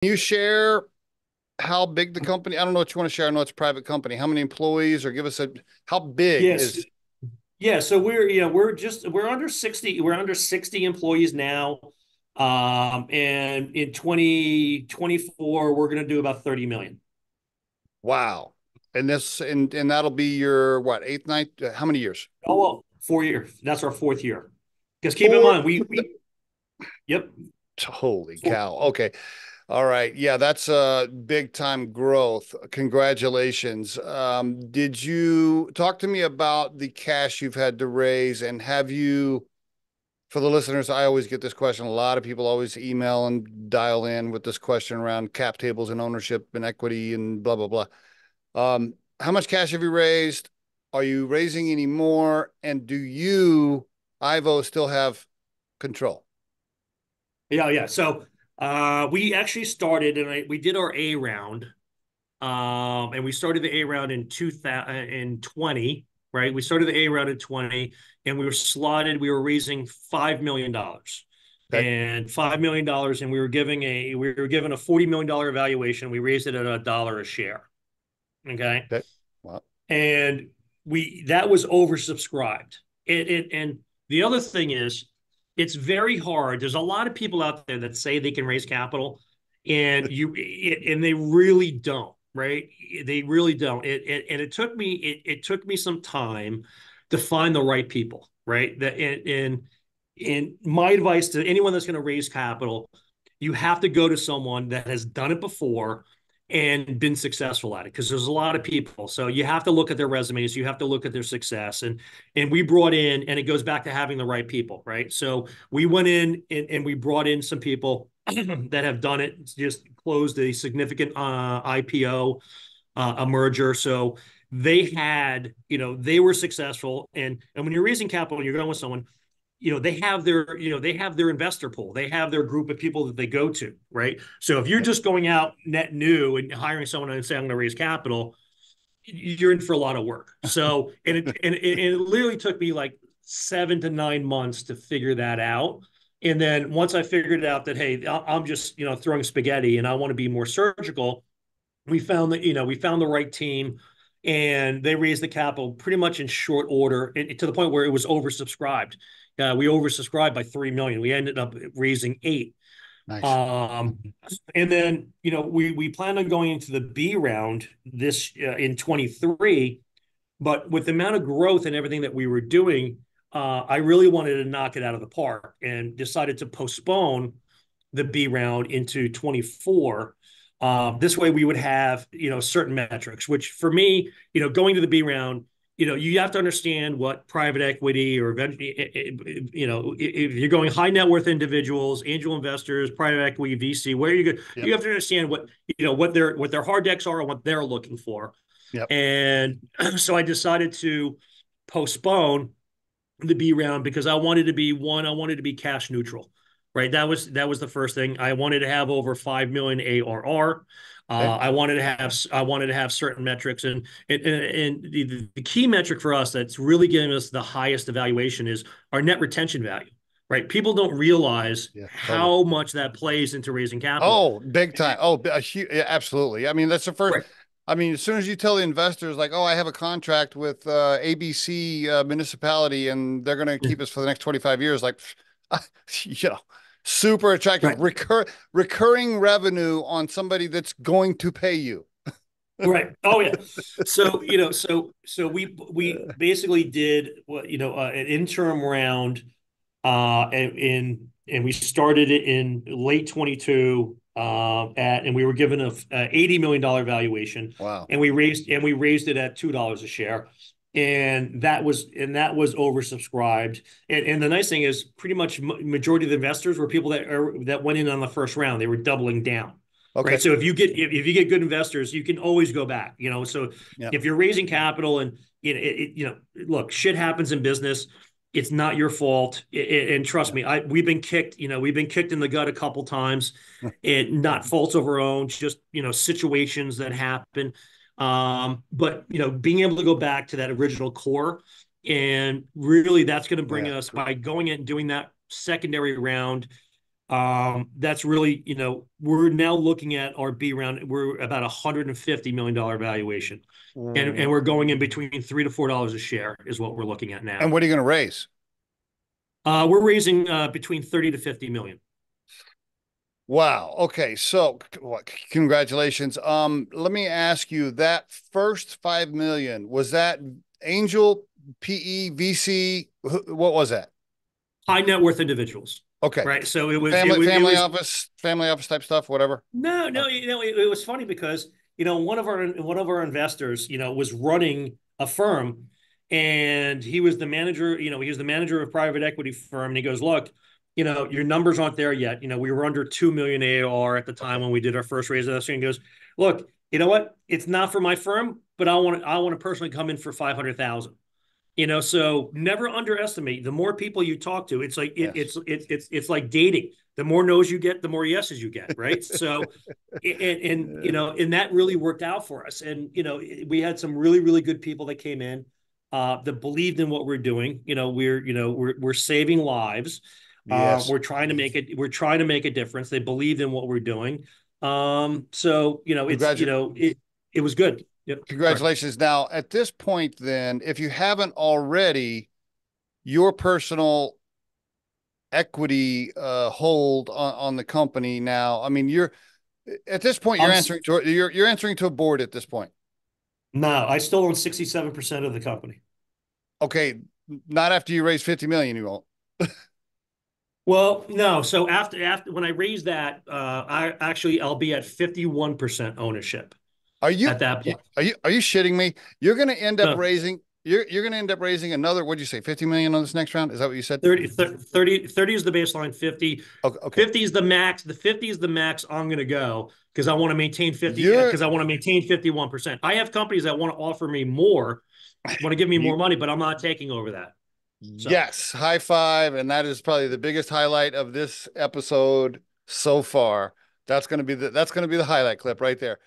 you share how big the company? I don't know what you want to share. I know it's a private company. How many employees, or give us a how big Yes. is? Yeah, so we're, you know, we're just we're under 60, we're under 60 employees now. Um, and in 2024, we're gonna do about 30 million. Wow. And this and and that'll be your what eighth, ninth? uh, How many years? Oh, well, four years. That's our fourth year. Because keep in mind, we, we yep. Holy Four- cow. Okay. All right. Yeah, that's uh big time growth. Congratulations. Um, did you talk to me about the cash you've had to raise and have you for the listeners, I always get this question. A lot of people always email and dial in with this question around cap tables and ownership and equity and blah blah blah. Um, how much cash have you raised? Are you raising any more? And do you, Ivo, still have control? Yeah, yeah. So uh we actually started and I, we did our A round. Um and we started the A round in 2020, right? We started the A round in 20 and we were slotted, we were raising 5 million dollars. Okay. And 5 million dollars and we were giving a we were given a 40 million dollar valuation. We raised it at a dollar a share. Okay? Okay. Wow. And we that was oversubscribed. It, it and the other thing is it's very hard. There's a lot of people out there that say they can raise capital, and you and they really don't, right? They really don't. It, it and it took me it, it took me some time to find the right people, right? That and and, and my advice to anyone that's going to raise capital, you have to go to someone that has done it before and been successful at it because there's a lot of people. So you have to look at their resumes you have to look at their success and and we brought in and it goes back to having the right people right? So we went in and, and we brought in some people that have done it just closed a significant uh, ipo uh, a merger. So they had you know they were successful and and when you're raising capital and you're going with someone you know they have their you know they have their investor pool. They have their group of people that they go to right? So if you're just going out net new and hiring someone and saying i'm going to raise capital you're in for a lot of work. So and it and it, and it literally took me like seven to nine months to figure that out. And then once i figured it out that hey i'm just you know throwing spaghetti and i want to be more surgical we found that you know we found the right team and they raised the capital pretty much in short order and to the point where it was oversubscribed uh, we oversubscribed by three million. We ended up raising eight. Nice. Um, and then you know we we plan on going into the B round this uh, in 23, but with the amount of growth and everything that we were doing, uh, I really wanted to knock it out of the park and decided to postpone the B round into 24. Um, this way we would have you know certain metrics, which for me, you know, going to the B round you know you have to understand what private equity or you know if you're going high net worth individuals angel investors private equity vc where you go Yep. you have to understand what you know what their what their hard decks are and what they're looking for Yep. and so i decided to postpone the b round because i wanted to be one i wanted to be cash neutral right that was that was the first thing i wanted to have over 5 million arr uh, Okay. I wanted to have I wanted to have certain metrics, and and, and the, the key metric for us that's really giving us the highest evaluation is our net retention value. Right? People don't realize Yeah, how much that plays into raising capital. Oh, big time. Oh, yeah, absolutely. I mean, that's the first. Right. I mean, as soon as you tell the investors, like, oh, I have a contract with uh, ABC uh, municipality and they're going to keep us for the next 25 years, like, you know, super attractive. Right. Recur- recurring revenue on somebody that's going to pay you. right oh yeah so you know so so we we basically did what you know uh, an interim round uh and in and we started it in late 22 uh at and we were given a, a 80 million dollar valuation Wow. and we raised and we raised it at two dollars a share and that was and that was oversubscribed and, and the nice thing is pretty much majority of the investors were people that are that went in on the first round they were doubling down Okay. Right. So if you get if, if you get good investors, you can always go back. You know, so Yeah. if you're raising capital and it, it, it- you know, look, shit happens in business. It's not your fault. I- I- and trust me, I we've been kicked. You know, we've been kicked in the gut a couple times, and not faults of our own, just you know, situations that happen. Um, but you know, being able to go back to that original core, and really, that's going to bring Yeah. us by going in and doing that secondary round Um, that's really, you know, we're now looking at our B round. We're about a hundred and fifty million dollar valuation, and and we're going in between three to four dollars a share is what we're looking at now. And what are you going to raise? Uh, we're raising uh, between thirty to fifty million. Wow. Okay. So, congratulations. Um, let me ask you that first five million was that angel, PE, VC? What was that? High net worth individuals. Okay. Right. So it was family, it was, family it was, office, family office type stuff, whatever. No, no. You know, it, it was funny because you know one of our one of our investors, you know, was running a firm, and he was the manager. You know, he was the manager of private equity firm, and he goes, "Look, you know, your numbers aren't there yet. You know, we were under two million AR at the time when we did our first raise. And he goes, "Look, you know what? It's not for my firm, but I want to I want to personally come in for five hundred thousand. You know, so never underestimate. The more people you talk to, it's like it, yes. it's it's it's it's like dating. The more no's you get, the more yeses you get, right? so, and, and you know, and that really worked out for us. And you know, we had some really really good people that came in uh, that believed in what we're doing. You know, we're you know we're we're saving lives. Yes. Uh, we're trying to make it. We're trying to make a difference. They believed in what we're doing. Um, so you know, it's you know, it it was good. Yep. Congratulations. Right. Now, at this point, then, if you haven't already, your personal equity uh, hold on, on the company now. I mean, you're at this point, you're I'm, answering to you're you're answering to a board at this point. No, I still own sixty seven percent of the company. Okay, not after you raise fifty million, you won't. well, no. So after after when I raise that, uh, I actually I'll be at fifty one percent ownership. Are you at that point? Are you are you shitting me? You're going to end up no. raising you're you're going to end up raising another what'd you say 50 million on this next round is that what you said 30 30, 30 is the baseline 50 okay, okay. 50 is the max the 50 is the max i'm going to go because i want to maintain 50 because i want to maintain 51% i have companies that want to offer me more want to give me more money but i'm not taking over that so. yes high five and that is probably the biggest highlight of this episode so far that's to be the that's to be the highlight clip right there